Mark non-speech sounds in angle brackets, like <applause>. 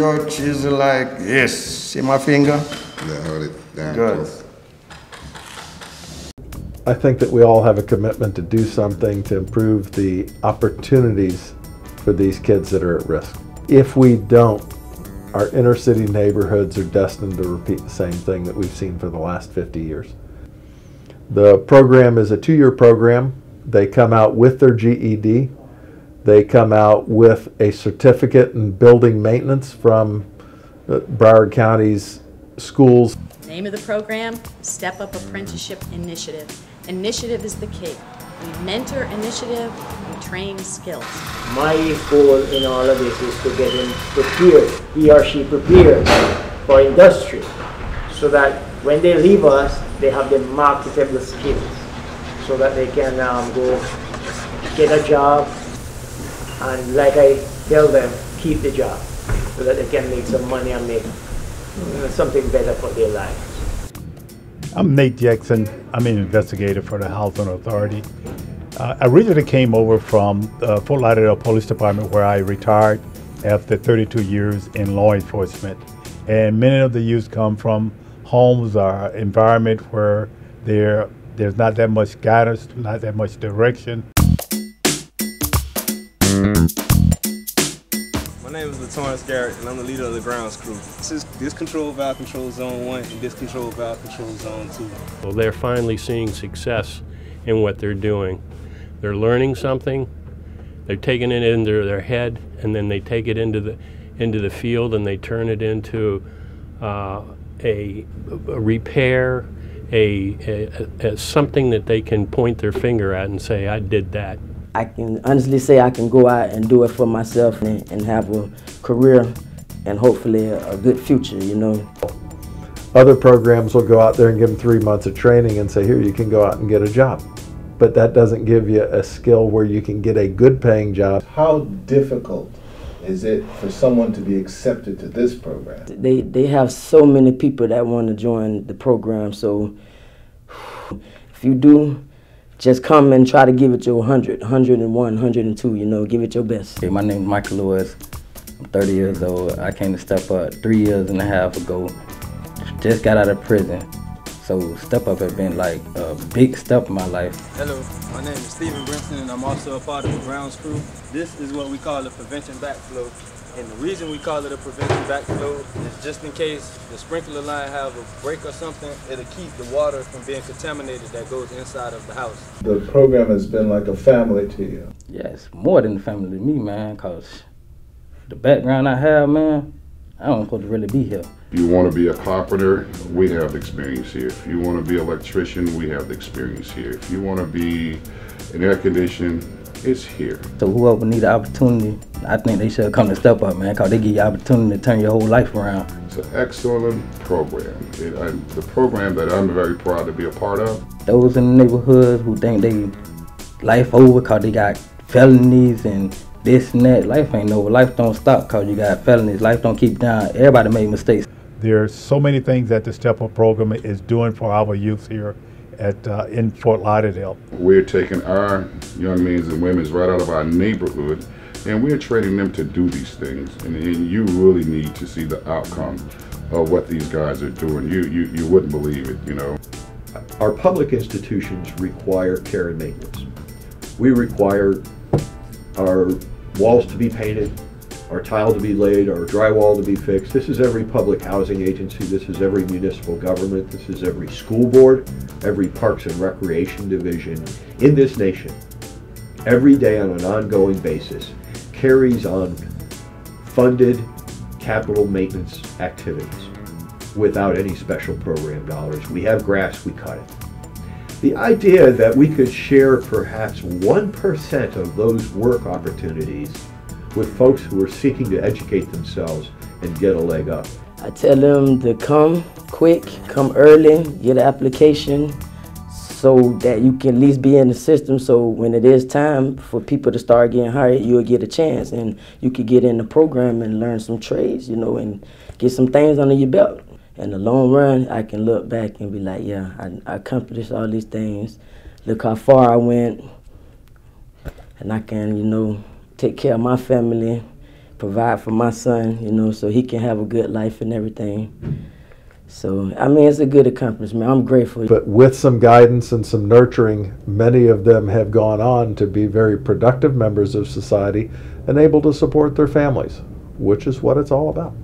your chisel like yes. See my finger? Yeah, hold it down. Good. close. I think that we all have a commitment to do something to improve the opportunities for these kids that are at risk. If we don't, our inner city neighborhoods are destined to repeat the same thing that we've seen for the last 50 years. The program is a two year program. They come out with their GED. They come out with a certificate in building maintenance from uh, Broward County's schools. Name of the program, Step Up Apprenticeship Initiative. Initiative is the key. We mentor initiative, we train skills. My goal in all of this is to get him prepared, he or she prepared for industry, so that when they leave us, they have the marketable skills, so that they can um, go get a job, and like I tell them, keep the job, so that they can make some money and make you know, something better for their lives. I'm Nate Jackson. I'm an investigator for the Housing Authority. Uh, I originally came over from the Fort Lauderdale Police Department where I retired after 32 years in law enforcement. And many of the youth come from homes or environment where there, there's not that much guidance, not that much direction. Latourance Garrett, and I'm the leader of the grounds crew. This is this control valve control zone one and this control valve control zone two. Well, they're finally seeing success in what they're doing. They're learning something, they're taking it into their head, and then they take it into the into the field and they turn it into uh, a, a repair, a, a, a something that they can point their finger at and say, "I did that." I can honestly say I can go out and do it for myself and, and have a career and hopefully a, a good future, you know. Other programs will go out there and give them three months of training and say, here, you can go out and get a job. But that doesn't give you a skill where you can get a good paying job. How difficult is it for someone to be accepted to this program? They, they have so many people that want to join the program, so <sighs> if you do, just come and try to give it your 100, 101, 102, you know, give it your best. Hey, my name is Michael Lewis. I'm 30 years old. I came to Step Up three years and a half ago. Just got out of prison. So Step Up has been like a big step in my life. Hello, my name is Stephen Brinson, and I'm also a part of the grounds crew. This is what we call a prevention backflow. And the reason we call it a prevention backflow is just in case the sprinkler line have a break or something, it'll keep the water from being contaminated that goes inside of the house. The program has been like a family to you. Yeah, more than a family to me, man, because the background I have, man, I don't supposed to really be here. If you want to be a carpenter, we have experience here. If you want to be an electrician, we have the experience here. If you want to be an air conditioning, it's here. So whoever need the opportunity, I think they should come to Step Up, man, because they give you opportunity to turn your whole life around. It's an excellent program. It, I, the program that I'm very proud to be a part of. Those in the neighborhood who think they life over because they got felonies and this and that, life ain't over. Life don't stop because you got felonies. Life don't keep down. Everybody make mistakes. There's so many things that the Step Up program is doing for our youth here at uh, in Fort Lauderdale. We're taking our young men and women right out of our neighborhood and we're training them to do these things. And, and you really need to see the outcome of what these guys are doing. You, you, you wouldn't believe it, you know. Our public institutions require care and maintenance. We require our walls to be painted, our tile to be laid, our drywall to be fixed. This is every public housing agency, this is every municipal government, this is every school board, every parks and recreation division in this nation. Every day on an ongoing basis carries on funded capital maintenance activities without any special program dollars. We have grass, we cut it. The idea that we could share perhaps 1% of those work opportunities with folks who are seeking to educate themselves and get a leg up. I tell them to come quick, come early, get an application so that you can at least be in the system so when it is time for people to start getting hired, you'll get a chance and you could get in the program and learn some trades, you know, and get some things under your belt. In the long run, I can look back and be like, yeah, I, I accomplished all these things. Look how far I went. And I can, you know, take care of my family, provide for my son, you know, so he can have a good life and everything. So, I mean, it's a good accomplishment. I'm grateful. But with some guidance and some nurturing, many of them have gone on to be very productive members of society and able to support their families, which is what it's all about.